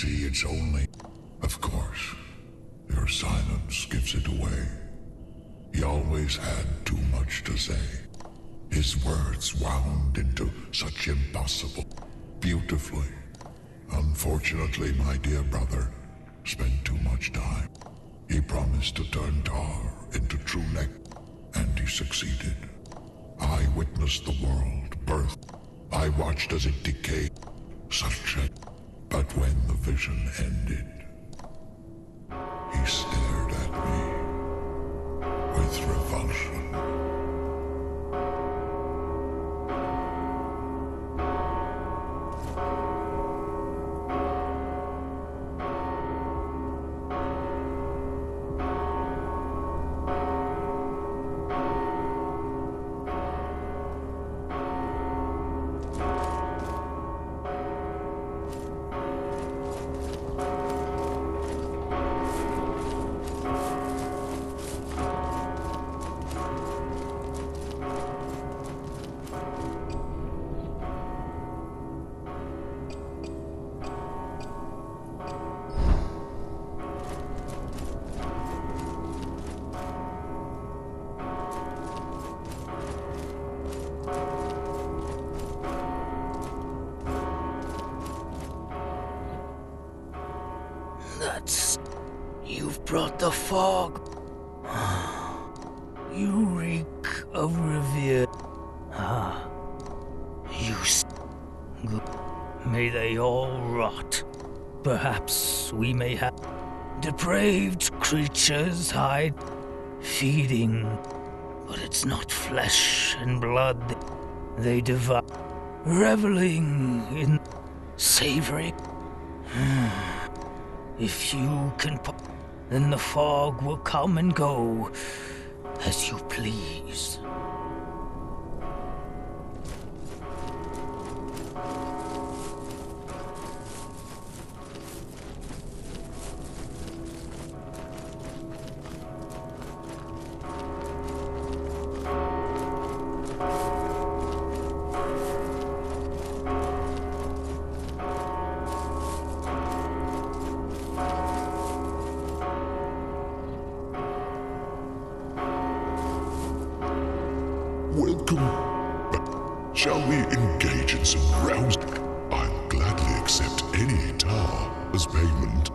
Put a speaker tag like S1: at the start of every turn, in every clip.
S1: see it's only. Of course, your silence gives it away. He always had too much to say. His words wound into such impossible, beautifully. Unfortunately, my dear brother spent too much time. He promised to turn Tar into true neck, and he succeeded. I witnessed the world birth. I watched as it decayed. Such a... But when the vision ended, he stared at me with revulsion.
S2: That's. You've brought the fog. You reek of revere. Ah. You. May they all rot. Perhaps we may have depraved creatures hide feeding, but it's not flesh and blood they devour, reveling in savory. If you can, then the fog will come and go as you please.
S1: Welcome. Shall we engage in some rounds? I'll gladly accept any tar as payment.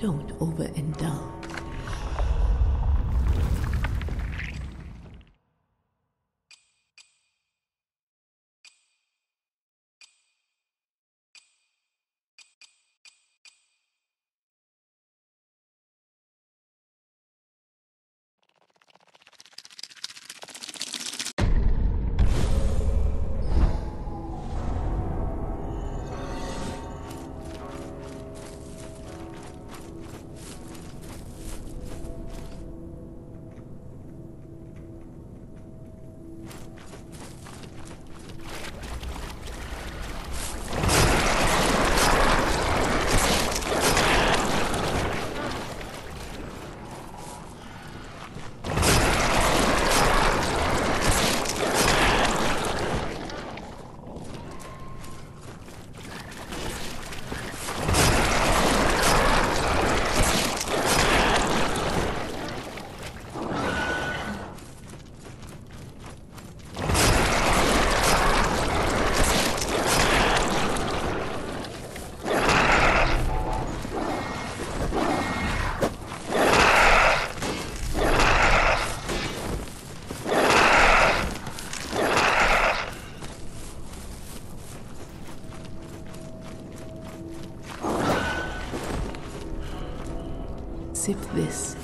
S3: Don't overindulge. as if this.